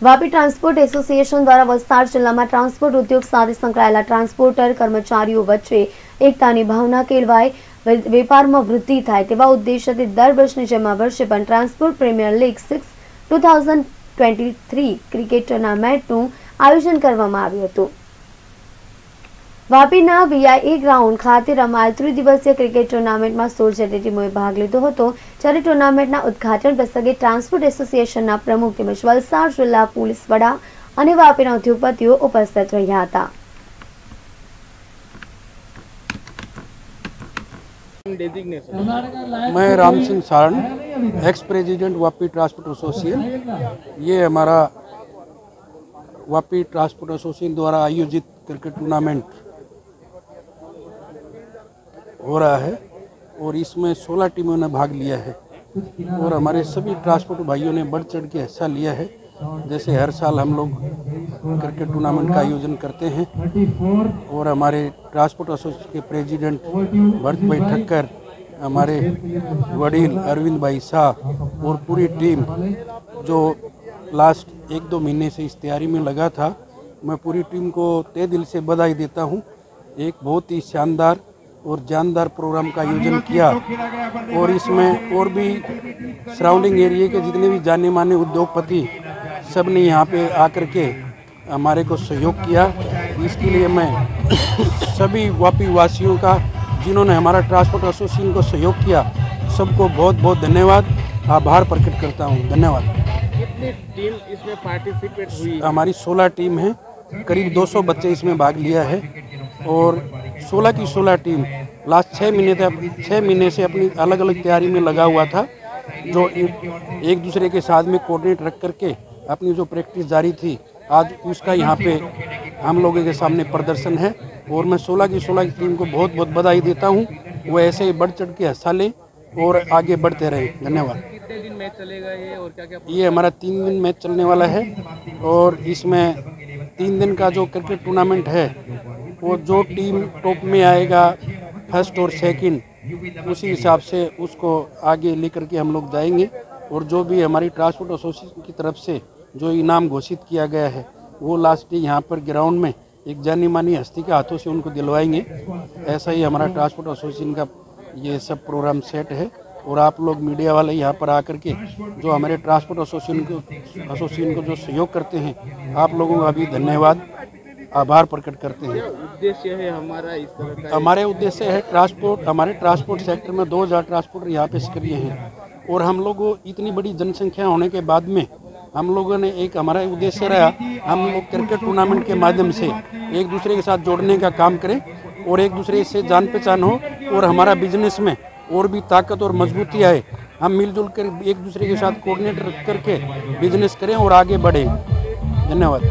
Vapi transport association દ્વારા વલસાડ જિલ્લામાં transport ઉદ્યોગ સાથે સંકળાયેલા ટ્રાન્સપોર્ટર કર્મચારીઓ વચ્ચે એકતાની ભાવના કેળવાય વેપારમાં વૃદ્ધિ થાય તેવા ઉદ્દેશ્યથી દર વર્ષની જેમ આ વર્ષે પણ transport premier league six two thousand twenty three cricket ટુર્નામેન્ટનું આયોજન કરવામાં આવ્યું હતું. વાપીના વીઆઈએ ગ્રાઉન્ડ ખાતે રમાયેલ ત્રિદિવસીય ક્રિકેટ ટુર્નામેન્ટમાં સોળ જેટલી ટીમોએ ભાગ લીધો હતો જ્યારે ટુર્નામેન્ટના ઉદ્ઘાટન પ્રસંગે ટ્રાન્સપોર્ટ એસોસિએશનના પ્રમુખ તેમજ વલસાડ જિલ્લા પોલીસ વડા અને વાપીના ઉદ્યોગપતિઓ ઉપસ્થિત રહ્યા હતા डेजिग्नेशन मैं Ram Singh Saran ex president Vapi transport association ये हमारा वापी ट्रांसपोर्ट एसोसिएशन द्वारा आयोजित क्रिकेट टूर्नामेंट हो रहा है और इसमें 16 टीमों ने भाग लिया है। और हमारे सभी ट्रांसपोर्ट भाइयों ने बढ़ चढ़ के हिस्सा लिया है। जैसे हर साल हम लोग क्रिकेट टूर्नामेंट का आयोजन करते हैं और हमारे ट्रांसपोर्ट एसोसिएशन के प्रेसिडेंट भरत भाई ठक्कर, हमारे वडील अरविंद भाई शाह और पूरी टीम जो लास्ट एक दो महीने से इस तैयारी में लगा था, मैं पूरी टीम को तय दिल से बधाई देता हूँ। एक बहुत ही शानदार और जानदार प्रोग्राम का आयोजन किया और इसमें और भी सराउंडिंग एरिए के जितने भी जाने माने उद्योगपति सबने यहाँ पे आकर के हमारे को सहयोग किया। इसके लिए मैं सभी वापी वासियों का जिन्होंने हमारा ट्रांसपोर्ट एसोसिएशन को सहयोग किया सबको बहुत बहुत धन्यवाद। आभार प्रकट करता हूँ। धन्यवाद। कितनी टीम इसमें पार्टिसिपेट हुई? हमारी 16 टीम है। करीब 200 बच्चे इसमें भाग लिया है। और 16 की 16 टीम लास्ट छः महीने तक छः महीने से अपनी अलग अलग तैयारी में लगा हुआ था जो एक दूसरे के साथ में कोऑर्डिनेट रख करके अपनी जो प्रैक्टिस जारी थी आज उसका यहाँ पे हम लोगों के सामने प्रदर्शन है। और मैं 16 की 16 की टीम को बहुत बहुत बधाई देता हूँ। वो ऐसे ही बढ़ चढ़ के हिस्सा लें और आगे बढ़ते रहें। धन्यवाद। कितने दिन मैच चलेगा ये और क्या क्या ये हमारा तीन दिन मैच चलने वाला है और इसमें तीन दिन का जो क्रिकेट टूर्नामेंट है वो जो टीम टॉप में आएगा, फ़र्स्ट और सेकंड, उसी हिसाब से उसको आगे लेकर के हम लोग जाएँगे। और जो भी हमारी ट्रांसपोर्ट एसोसिएशन की तरफ़ से जो इनाम घोषित किया गया है, वो लास्ट यहाँ पर ग्राउंड में एक जानी मानी हस्ती के हाथों से उनको दिलवाएँगे। ऐसा ही हमारा ट्रांसपोर्ट एसोसिएशन का ये सब प्रोग्राम सेट है। और आप लोग मीडिया वाले यहाँ पर आकर के जो हमारे ट्रांसपोर्ट एसोसिएशन को एसोसिएशन को जो सहयोग करते हैं, आप लोगों का भी धन्यवाद। आभार प्रकट करते हैं। उद्देश्य है हमारा इस तरह का हमारे उद्देश्य है ट्रांसपोर्ट हमारे ट्रांसपोर्ट सेक्टर में 2000 ट्रांसपोर्टर यहाँ पे सक्रिय हैं। और हम लोगों इतनी बड़ी जनसंख्या होने के बाद में हम लोगों ने एक हमारा उद्देश्य रहा हम लोग क्रिकेट टूर्नामेंट के माध्यम से एक दूसरे के साथ जोड़ने का काम करें और एक दूसरे से जान पहचान हो और हमारा बिज़नेस में और भी ताकत और मजबूती आए। हम मिलजुल कर एक दूसरे के साथ कोऑर्डिनेट करके बिज़नेस करें और आगे बढ़ें। धन्यवाद।